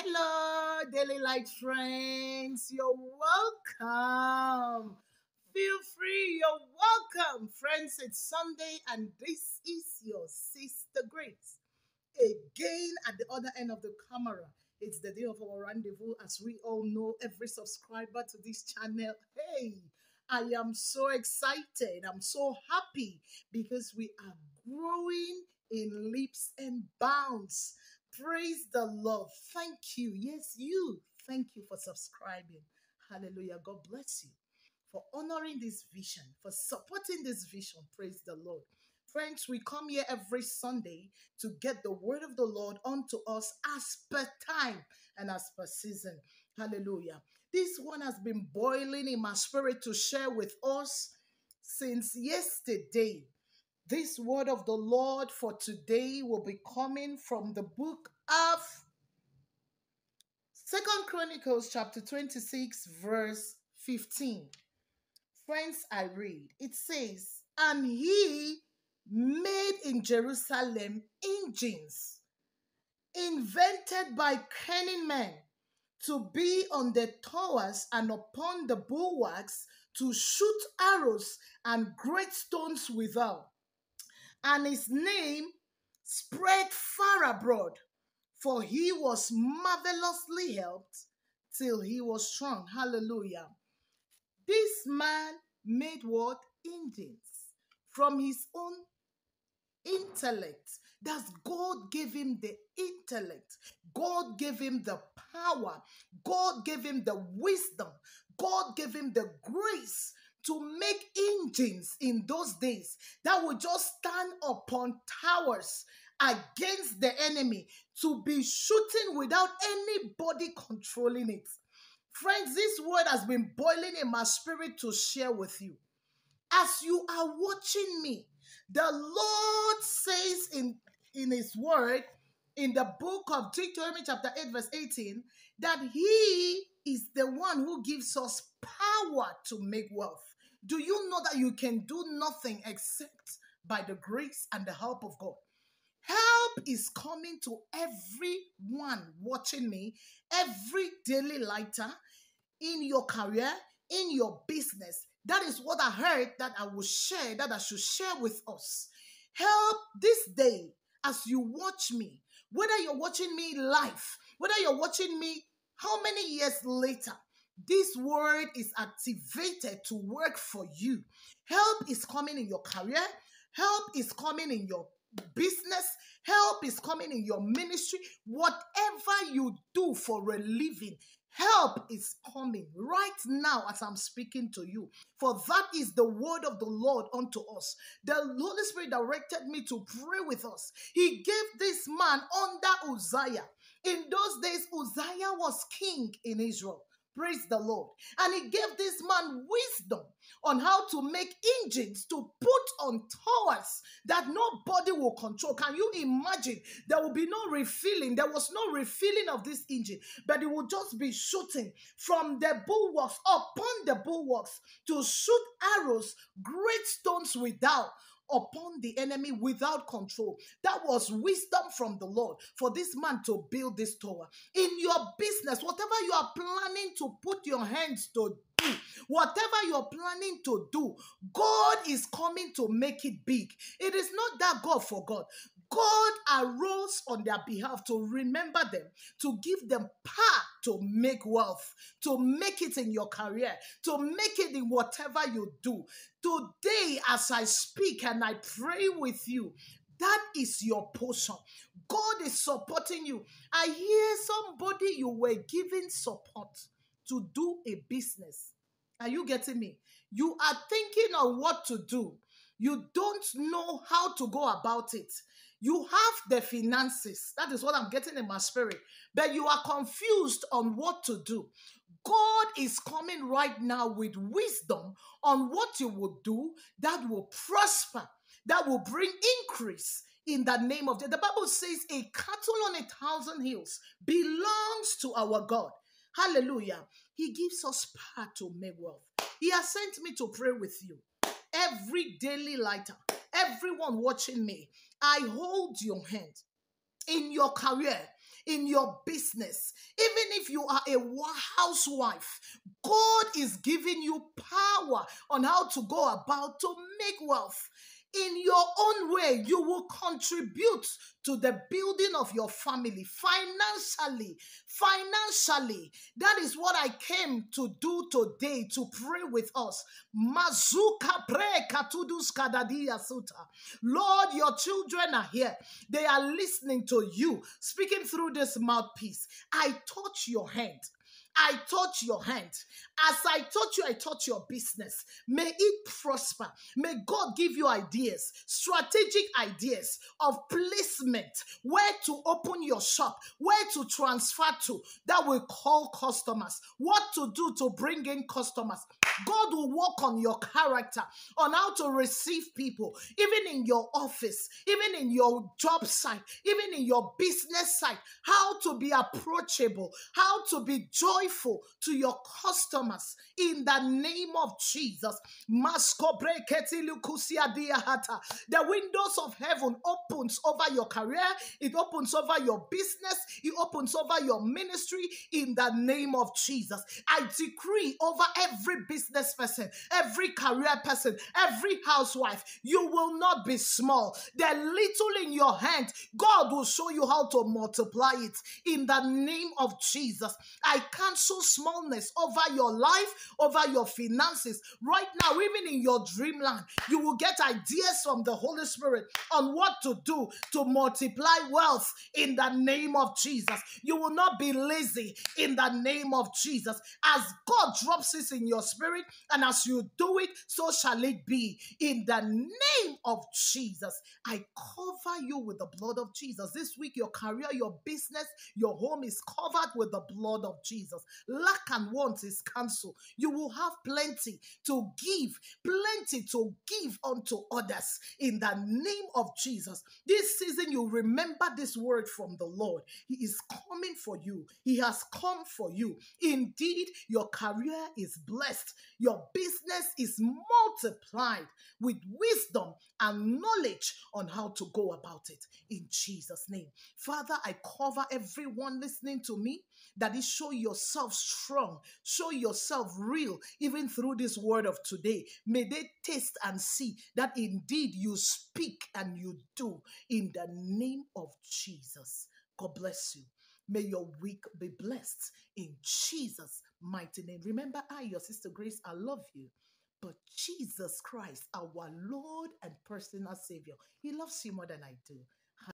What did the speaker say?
Hello, Daily Light friends. You're welcome. Feel free. You're welcome. Friends, it's Sunday and this is your sister Grace. Again, at the other end of the camera, it's the day of our rendezvous. As we all know, every subscriber to this channel, hey, I am so excited. I'm so happy because we are growing in leaps and bounds. Praise the Lord. Thank you. Yes, you. Thank you for subscribing. Hallelujah. God bless you for honoring this vision, for supporting this vision. Praise the Lord. Friends, we come here every Sunday to get the word of the Lord unto us as per time and as per season. Hallelujah. This one has been boiling in my spirit to share with us since yesterday. This word of the Lord for today will be coming from the book of Second Chronicles chapter 26 verse 15. Friends, I read. It says, "And he made in Jerusalem engines invented by cunning men to be on the towers and upon the bulwarks to shoot arrows and great stones without and his name spread far abroad, for he was marvelously helped till he was strong. Hallelujah. This man made what? Engines from his own intellect. That's God gave him the intellect. God gave him the power. God gave him the wisdom. God gave him the grace to make engines in those days that would just stand upon towers against the enemy to be shooting without anybody controlling it. Friends, this word has been boiling in my spirit to share with you. As you are watching me, the Lord says in, in His word, in the book of Deuteronomy, chapter 8, verse 18, that He is the one who gives us power to make wealth. Do you know that you can do nothing except by the grace and the help of God? Help is coming to everyone watching me, every daily lighter in your career, in your business. That is what I heard that I will share, that I should share with us. Help this day as you watch me, whether you're watching me live, whether you're watching me how many years later, this word is activated to work for you. Help is coming in your career, help is coming in your business, help is coming in your ministry. Whatever you do for a living, help is coming right now as I'm speaking to you. For that is the word of the Lord unto us. The Holy Spirit directed me to pray with us. He gave this man under Uzziah. In those days, Uzziah was king in Israel. Praise the Lord. And he gave this man wisdom on how to make engines to put on towers that nobody will control. Can you imagine? There will be no refilling. There was no refilling of this engine, but it will just be shooting from the bulwarks upon the bulwarks to shoot arrows, great stones without upon the enemy without control. That was wisdom from the Lord for this man to build this tower. In your business, whatever you are planning to put your hands to do, whatever you're planning to do, God is coming to make it big. It is not that God forgot. God arose on their behalf to remember them, to give them power to make wealth, to make it in your career, to make it in whatever you do. Today, as I speak and I pray with you, that is your portion. God is supporting you. I hear somebody you were giving support to do a business. Are you getting me? You are thinking on what to do. You don't know how to go about it. You have the finances. That is what I'm getting in my spirit. But you are confused on what to do. God is coming right now with wisdom on what you will do that will prosper, that will bring increase in the name of the, the Bible says a cattle on a thousand hills belongs to our God. Hallelujah. He gives us power to make wealth. He has sent me to pray with you. Every daily lighter, everyone watching me, I hold your hand in your career, in your business, even if you are a housewife, God is giving you power on how to go about to make wealth in your own way, you will contribute to the building of your family financially. Financially, that is what I came to do today to pray with us. Mazuka katudus. Lord, your children are here. They are listening to you, speaking through this mouthpiece. I touch your hand. I touch your hand. As I touch you, I touch your business. May it prosper. May God give you ideas, strategic ideas of placement, where to open your shop, where to transfer to that will call customers, what to do to bring in customers. God will work on your character, on how to receive people, even in your office, even in your job site, even in your business site, how to be approachable, how to be joyful to your customers in the name of Jesus. The windows of heaven opens over your career, it opens over your business, it opens over your ministry in the name of Jesus. I decree over every business person, every career person, every housewife, you will not be small. The little in your hand, God will show you how to multiply it in the name of Jesus. I cancel smallness over your life, over your finances. Right now, even in your dreamland, you will get ideas from the Holy Spirit on what to do to multiply wealth in the name of Jesus. You will not be lazy in the name of Jesus. As God drops this in your spirit, and as you do it, so shall it be in the name of Jesus. I cover you with the blood of Jesus. This week, your career, your business, your home is covered with the blood of Jesus. Lack and want is cancelled. You will have plenty to give, plenty to give unto others in the name of Jesus. This season, you remember this word from the Lord. He is coming for you, He has come for you. Indeed, your career is blessed, your business is multiplied with wisdom and knowledge on how to go about it in Jesus' name. Father, I cover everyone listening to me that is show yourself strong, show yourself real, even through this word of today. May they taste and see that indeed you speak and you do in the name of Jesus. God bless you. May your week be blessed in Jesus' mighty name. Remember, I, your sister Grace, I love you. But Jesus Christ, our Lord and personal Savior, He loves you more than I do.